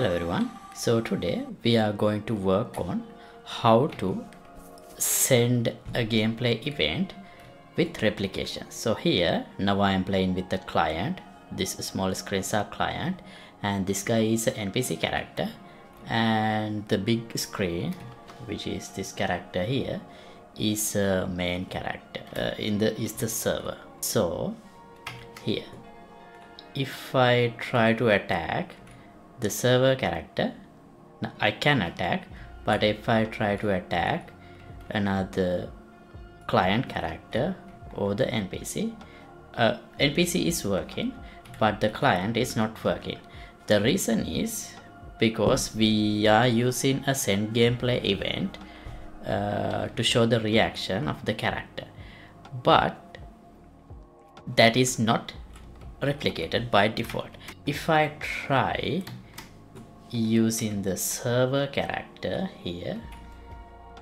Hello everyone. So today we are going to work on how to send a gameplay event with replication. So here now I am playing with the client. This small screen is our client and this guy is an NPC character and the big screen which is this character here is a main character uh, in the is the server. So here if I try to attack the server character. Now I can attack but if I try to attack another client character or the NPC uh, NPC is working but the client is not working. The reason is because we are using a send gameplay event uh, to show the reaction of the character. But that is not replicated by default. If I try using the server character here.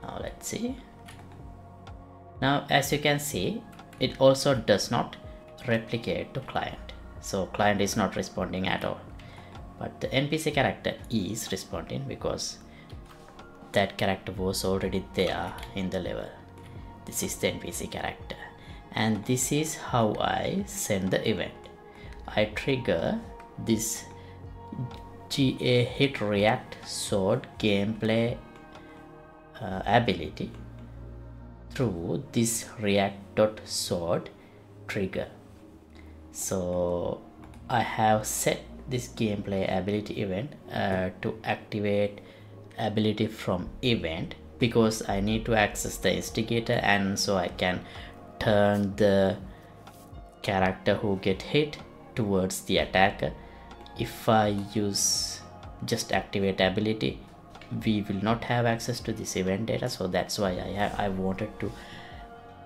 Now let's see. Now as you can see it also does not replicate to client. So client is not responding at all. But the npc character is responding because that character was already there in the level. This is the npc character. And this is how i send the event. I trigger this GA hit react sword gameplay uh, ability through this react.sword trigger. So I have set this gameplay ability event uh, to activate ability from event because I need to access the instigator and so I can turn the character who get hit towards the attacker if I use just activate ability we will not have access to this event data so that's why I, I wanted to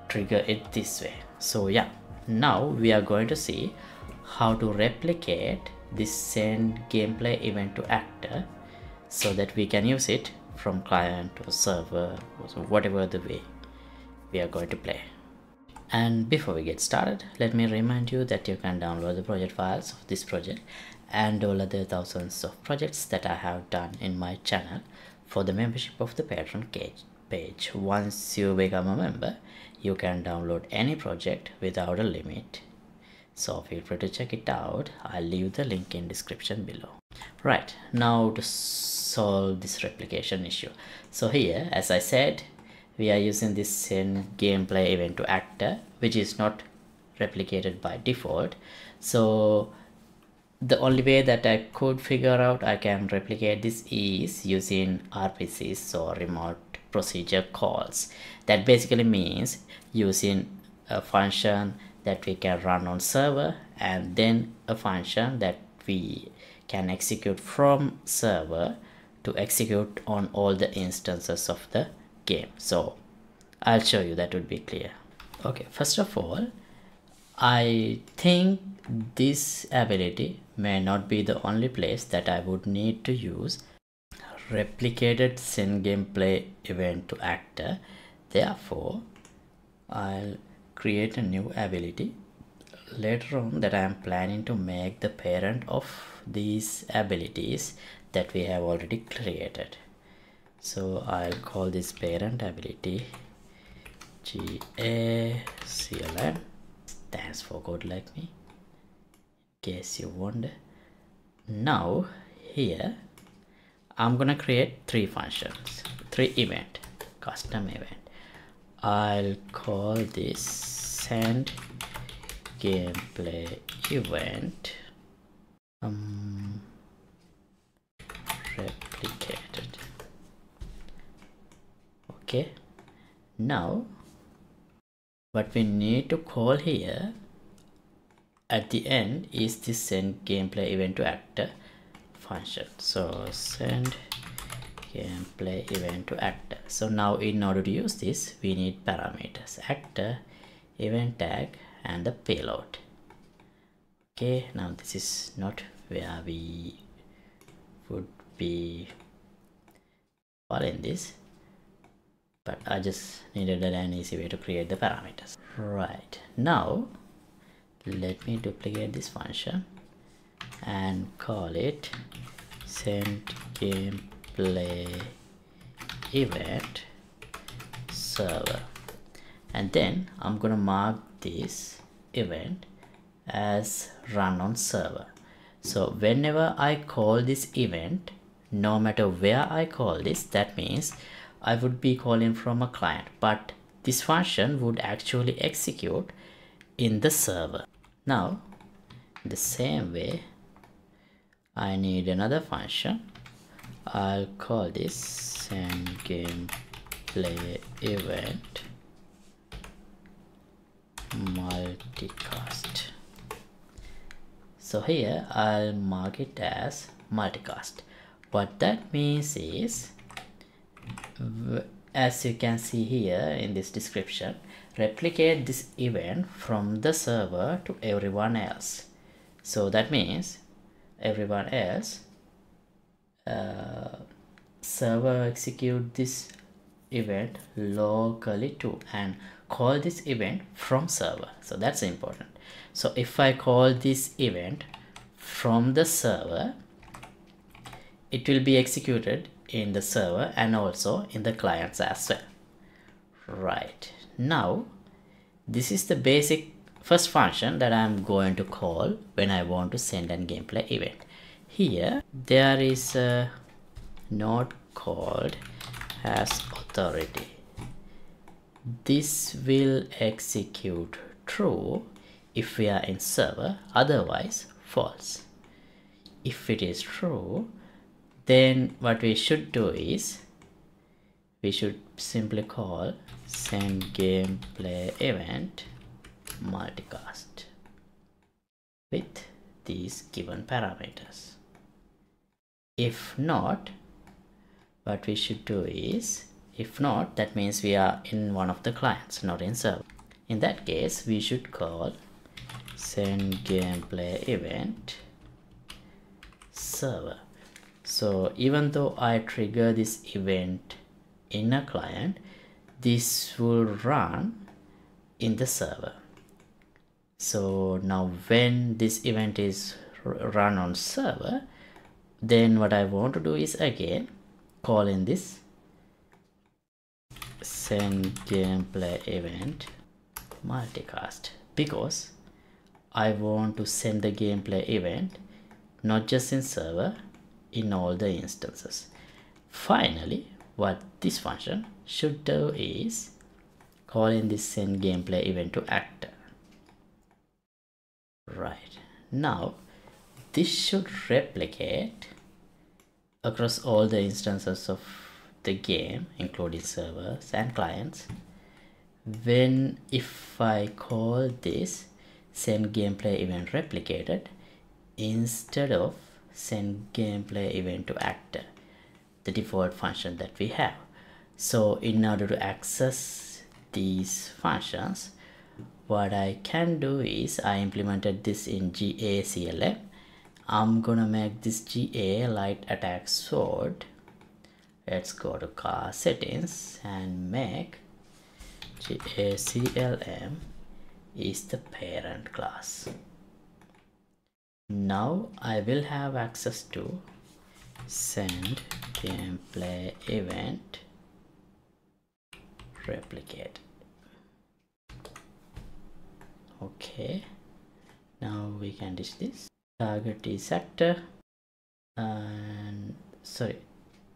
trigger it this way. So yeah now we are going to see how to replicate this send gameplay event to actor so that we can use it from client or server or whatever the way we are going to play. And before we get started let me remind you that you can download the project files of this project and all other thousands of projects that I have done in my channel for the membership of the Patreon page. Once you become a member, you can download any project without a limit. So feel free to check it out. I'll leave the link in description below. Right, now to solve this replication issue. So here, as I said, we are using this send gameplay event to actor, which is not replicated by default. So the only way that I could figure out I can replicate this is using RPCs so remote procedure calls. That basically means using a function that we can run on server and then a function that we can execute from server to execute on all the instances of the game. So I'll show you. That would be clear. Okay first of all I think this ability may not be the only place that I would need to use replicated send gameplay event to actor therefore I'll create a new ability later on that I am planning to make the parent of these abilities that we have already created. So I'll call this parent ability GACLM stands for Code Like Me case you wonder. Now here I'm gonna create three functions three event custom event. I'll call this send gameplay event um, replicated. Okay. Now what we need to call here at the end is the send gameplay event to actor function. So send gameplay event to actor. So now in order to use this we need parameters. Actor event tag and the payload. Okay now this is not where we would be following this but I just needed an easy way to create the parameters. Right now let me duplicate this function and call it send gameplay event server. And then I'm gonna mark this event as run on server. So whenever I call this event no matter where I call this that means I would be calling from a client. But this function would actually execute in the server now the same way I need another function. I'll call this send gameplay event multicast. So here I'll mark it as multicast. What that means is as you can see here in this description replicate this event from the server to everyone else. So that means everyone else uh, server execute this event locally too and call this event from server. So that's important. So if I call this event from the server it will be executed in the server and also in the clients as well. Right now this is the basic first function that I'm going to call when I want to send an gameplay event. Here there is a node called as authority. This will execute true if we are in server otherwise false. If it is true then what we should do is we should simply call send gameplay event multicast with these given parameters. If not what we should do is if not that means we are in one of the clients not in server. In that case we should call send gameplay event server. So even though I trigger this event in a client this will run in the server. So now when this event is run on server then what I want to do is again call in this send gameplay event multicast because I want to send the gameplay event not just in server in all the instances. Finally what this function should do is calling this send gameplay event to actor right. Now this should replicate across all the instances of the game including servers and clients. When if I call this send gameplay event replicated instead of send gameplay event to actor the default function that we have. So in order to access these functions what I can do is I implemented this in GA CLM I'm gonna make this GA light attack sword. Let's go to car settings and make GA CLM is the parent class. Now I will have access to send gameplay event replicate. Okay now we can ditch this. Target is actor and sorry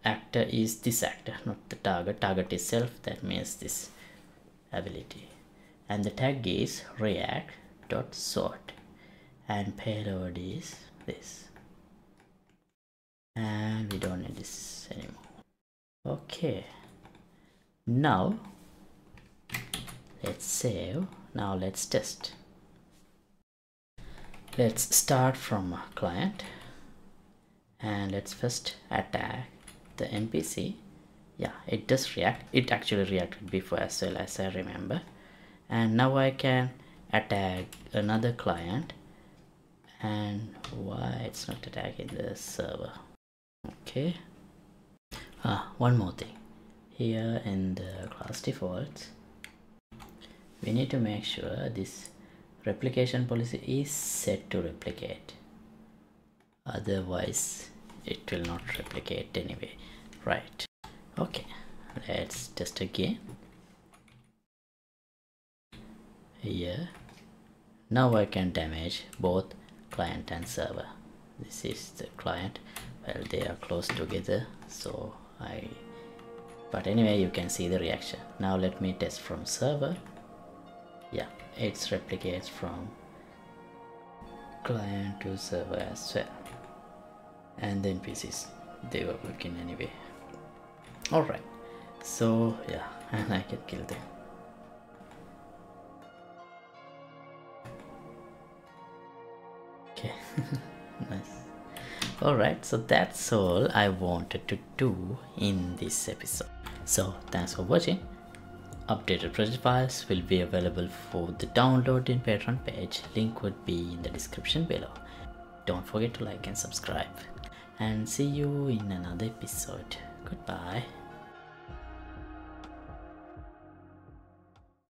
actor is this actor not the target. Target itself that means this ability. And the tag is react dot sword and payload is this and we don't need this anymore. Okay. Now let's save. Now let's test. Let's start from client. And let's first attack the npc yeah it does react. It actually reacted before as well as i remember. And now i can attack another client. And why it's not attacking the server okay. Ah one more thing. Here in the class defaults we need to make sure this replication policy is set to replicate. Otherwise it will not replicate anyway. Right. Okay. Let's test again. Here. Now I can damage both client and server. This is the client well they are close together so I but anyway you can see the reaction. Now let me test from server. Yeah it replicates from client to server as well. And the NPCs they were working anyway. All right so yeah and i can kill them. Okay nice all right so that's all i wanted to do in this episode. So thanks for watching. Updated project files will be available for the download in patreon page. Link would be in the description below. Don't forget to like and subscribe. And see you in another episode. Goodbye